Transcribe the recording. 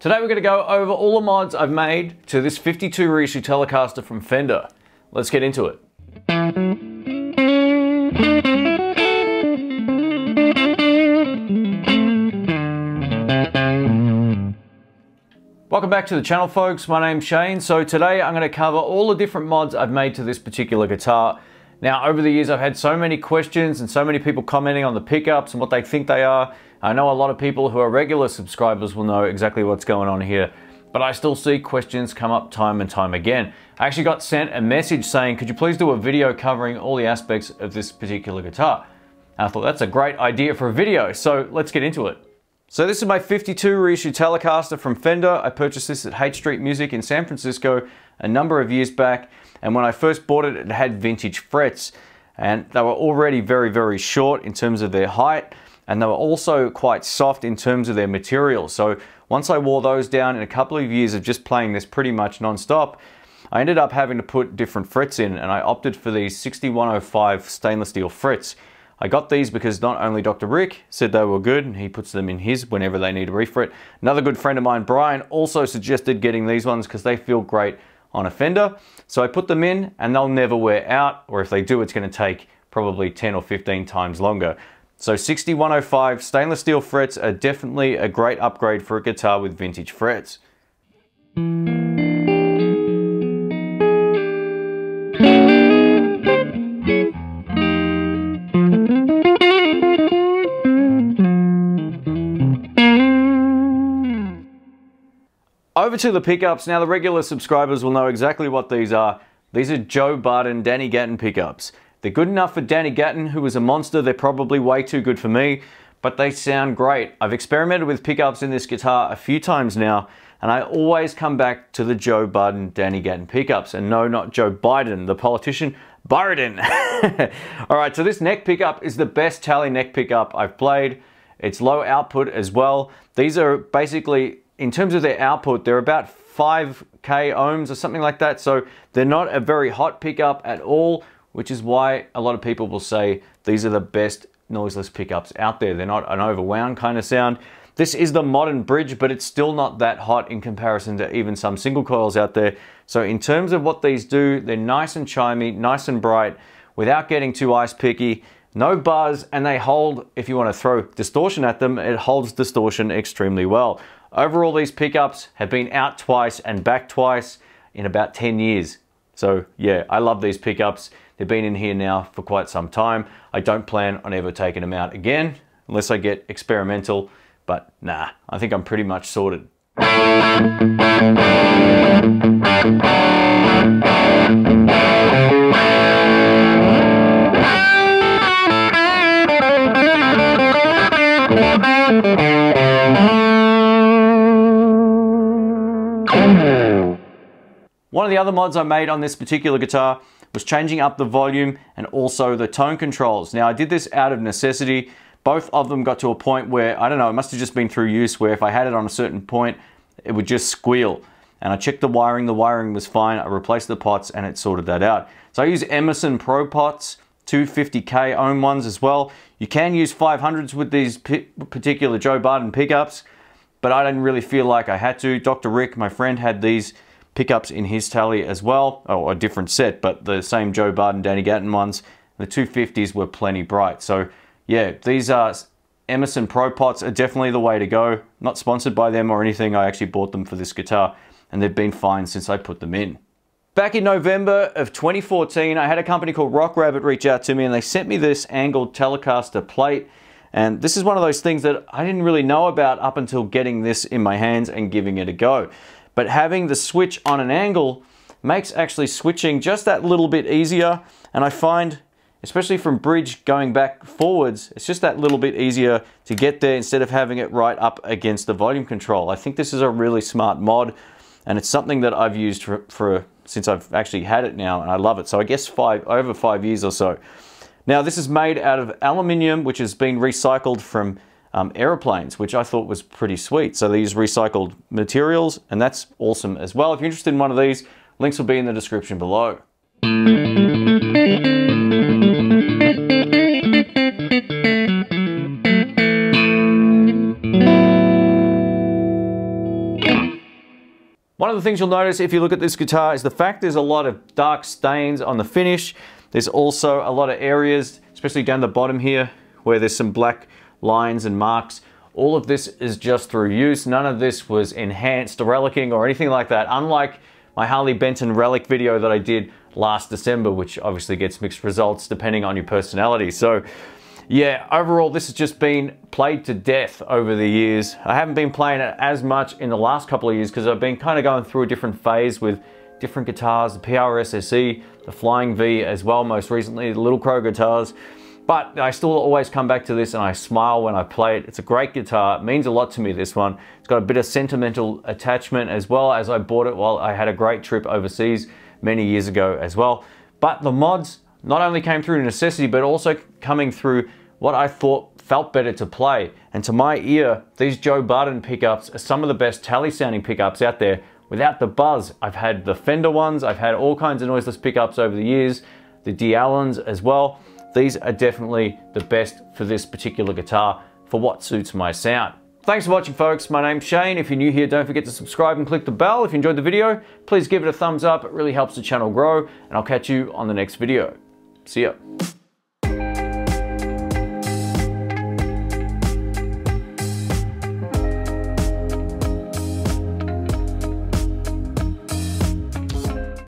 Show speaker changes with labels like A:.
A: Today we're going to go over all the mods I've made to this 52 reissue Telecaster from Fender. Let's get into it. Welcome back to the channel folks, my name's Shane. So today I'm going to cover all the different mods I've made to this particular guitar. Now over the years I've had so many questions and so many people commenting on the pickups and what they think they are I know a lot of people who are regular subscribers will know exactly what's going on here, but I still see questions come up time and time again. I actually got sent a message saying, could you please do a video covering all the aspects of this particular guitar? And I thought that's a great idea for a video, so let's get into it. So this is my 52 reissue Telecaster from Fender. I purchased this at Haight Street Music in San Francisco a number of years back. And when I first bought it, it had vintage frets. And they were already very, very short in terms of their height and they were also quite soft in terms of their material. So once I wore those down in a couple of years of just playing this pretty much non-stop, I ended up having to put different frets in and I opted for these 6105 stainless steel frets. I got these because not only Dr. Rick said they were good, and he puts them in his whenever they need a refret. Another good friend of mine, Brian, also suggested getting these ones because they feel great on a Fender. So I put them in and they'll never wear out, or if they do, it's gonna take probably 10 or 15 times longer. So 6105 stainless steel frets are definitely a great upgrade for a guitar with vintage frets. Over to the pickups. Now the regular subscribers will know exactly what these are. These are Joe Barden, Danny Gatton pickups. They're good enough for Danny Gatton, who is a monster. They're probably way too good for me, but they sound great. I've experimented with pickups in this guitar a few times now, and I always come back to the Joe Barden, Danny Gatton pickups. And no, not Joe Biden, the politician, Biden. All right, so this neck pickup is the best Tele neck pickup I've played. It's low output as well. These are basically, in terms of their output, they're about 5k ohms or something like that. So they're not a very hot pickup at all, which is why a lot of people will say these are the best noiseless pickups out there. They're not an overwound kind of sound. This is the modern bridge, but it's still not that hot in comparison to even some single coils out there. So in terms of what these do, they're nice and chimey, nice and bright, without getting too ice picky, no buzz, and they hold, if you want to throw distortion at them, it holds distortion extremely well. Overall, these pickups have been out twice and back twice in about 10 years. So yeah, I love these pickups. They've been in here now for quite some time. I don't plan on ever taking them out again, unless I get experimental, but nah, I think I'm pretty much sorted. One of the other mods I made on this particular guitar was changing up the volume and also the tone controls. Now I did this out of necessity. Both of them got to a point where, I don't know, it must have just been through use where if I had it on a certain point, it would just squeal. And I checked the wiring, the wiring was fine. I replaced the pots and it sorted that out. So I use Emerson Pro pots, 250K ohm ones as well. You can use 500s with these particular Joe Barden pickups, but I didn't really feel like I had to. Dr. Rick, my friend, had these pickups in his Tele as well, oh, a different set, but the same Joe Barden, Danny Gatton ones. The 250s were plenty bright. So yeah, these are Emerson Pro Pots are definitely the way to go. Not sponsored by them or anything. I actually bought them for this guitar and they've been fine since I put them in. Back in November of 2014, I had a company called Rock Rabbit reach out to me and they sent me this angled Telecaster plate. And this is one of those things that I didn't really know about up until getting this in my hands and giving it a go. But having the switch on an angle makes actually switching just that little bit easier. And I find, especially from bridge going back forwards, it's just that little bit easier to get there instead of having it right up against the volume control. I think this is a really smart mod and it's something that I've used for, for since I've actually had it now and I love it. So I guess five over five years or so. Now this is made out of aluminium, which has been recycled from um, aeroplanes, which I thought was pretty sweet. So these recycled materials, and that's awesome as well. If you're interested in one of these, links will be in the description below. One of the things you'll notice if you look at this guitar is the fact there's a lot of dark stains on the finish. There's also a lot of areas, especially down the bottom here, where there's some black lines and marks. All of this is just through use. None of this was enhanced or relicking or anything like that. Unlike my Harley Benton relic video that I did last December, which obviously gets mixed results depending on your personality. So yeah, overall, this has just been played to death over the years. I haven't been playing it as much in the last couple of years because I've been kind of going through a different phase with different guitars, the PRS SE, the Flying V as well, most recently, the Little Crow guitars. But I still always come back to this and I smile when I play it. It's a great guitar. It means a lot to me, this one. It's got a bit of sentimental attachment as well as I bought it while I had a great trip overseas many years ago as well. But the mods not only came through necessity, but also coming through what I thought felt better to play. And to my ear, these Joe Barden pickups are some of the best Tele sounding pickups out there without the buzz. I've had the Fender ones, I've had all kinds of noiseless pickups over the years, the D Allens as well. These are definitely the best for this particular guitar for what suits my sound. Thanks for watching folks, my name's Shane. If you're new here, don't forget to subscribe and click the bell. If you enjoyed the video, please give it a thumbs up. It really helps the channel grow and I'll catch you on the next video. See ya.